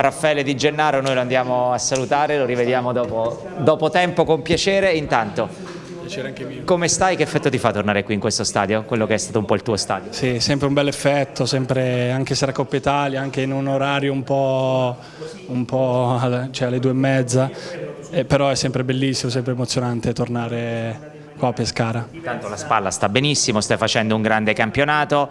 Raffaele Di Gennaro, noi lo andiamo a salutare, lo rivediamo dopo, dopo tempo con piacere. Intanto, Piacere anche mio. come stai? Che effetto ti fa tornare qui in questo stadio? Quello che è stato un po' il tuo stadio. Sì, sempre un bel effetto, sempre, anche se era Coppa Italia, anche in un orario un po', un po' alle, cioè alle due e mezza, eh, però è sempre bellissimo, sempre emozionante tornare qua a Pescara. Intanto la spalla sta benissimo, stai facendo un grande campionato.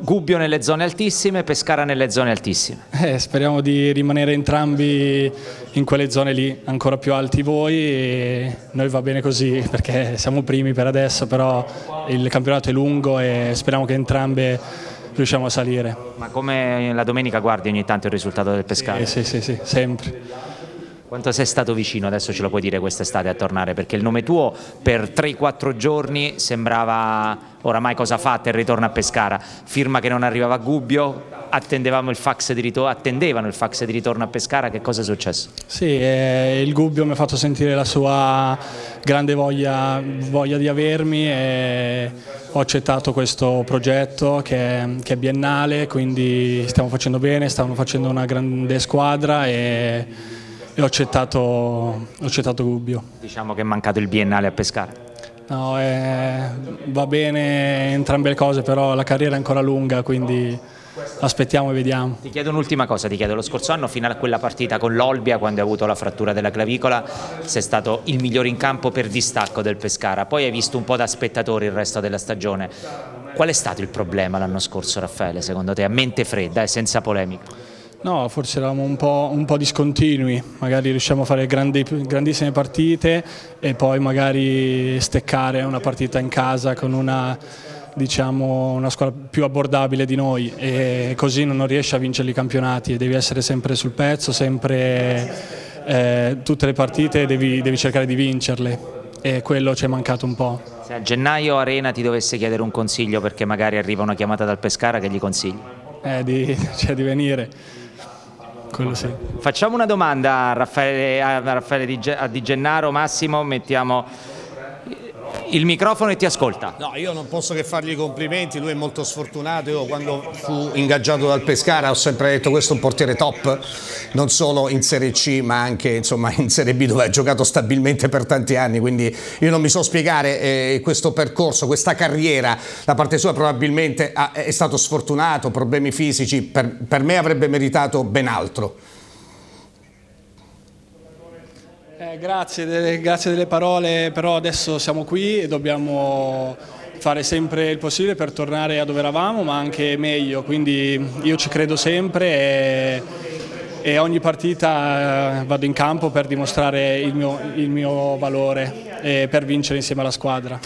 Gubbio nelle zone altissime, Pescara nelle zone altissime. Eh, speriamo di rimanere entrambi in quelle zone lì, ancora più alti voi e noi va bene così perché siamo primi per adesso, però il campionato è lungo e speriamo che entrambe riusciamo a salire. Ma come la domenica guardi ogni tanto il risultato del Pescara? Eh, sì, sì, sì, sempre. Quanto sei stato vicino, adesso ce lo puoi dire quest'estate a tornare, perché il nome tuo per 3-4 giorni sembrava oramai cosa fatta il ritorno a Pescara, firma che non arrivava a Gubbio, attendevamo il fax di ritorno, attendevano il fax di ritorno a Pescara, che cosa è successo? Sì, eh, il Gubbio mi ha fatto sentire la sua grande voglia, voglia di avermi e ho accettato questo progetto che è, che è biennale, quindi stiamo facendo bene, stiamo facendo una grande squadra e, e ho, accettato, ho accettato Gubbio. Diciamo che è mancato il biennale a Pescara. No, eh, va bene entrambe le cose, però la carriera è ancora lunga, quindi aspettiamo e vediamo. Ti chiedo un'ultima cosa, ti chiedo, lo scorso anno fino a quella partita con l'Olbia, quando hai avuto la frattura della clavicola, sei stato il migliore in campo per distacco del Pescara, poi hai visto un po' da spettatore il resto della stagione. Qual è stato il problema l'anno scorso Raffaele, secondo te, a mente fredda e senza polemica? No, forse eravamo un po', un po', discontinui, magari riusciamo a fare grandi, grandissime partite e poi magari steccare una partita in casa con una, diciamo, una squadra più abbordabile di noi e così non riesci a vincere i campionati, devi essere sempre sul pezzo, sempre eh, tutte le partite devi, devi cercare di vincerle e quello ci è mancato un po'. Se a gennaio Arena ti dovesse chiedere un consiglio perché magari arriva una chiamata dal Pescara, che gli consigli? Eh, di, cioè, di venire. Sì. Facciamo una domanda a Raffaele, a Raffaele Di Gennaro, Massimo, mettiamo il microfono e ti ascolta. No, io non posso che fargli i complimenti, lui è molto sfortunato, io quando fu ingaggiato dal Pescara ho sempre detto questo è un portiere top, non solo in Serie C ma anche insomma, in Serie B dove ha giocato stabilmente per tanti anni, quindi io non mi so spiegare eh, questo percorso, questa carriera, da parte sua probabilmente ha, è stato sfortunato, problemi fisici, per, per me avrebbe meritato ben altro. Eh, grazie, delle, grazie delle parole, però adesso siamo qui e dobbiamo fare sempre il possibile per tornare a dove eravamo, ma anche meglio, quindi io ci credo sempre e, e ogni partita vado in campo per dimostrare il mio, il mio valore e per vincere insieme alla squadra.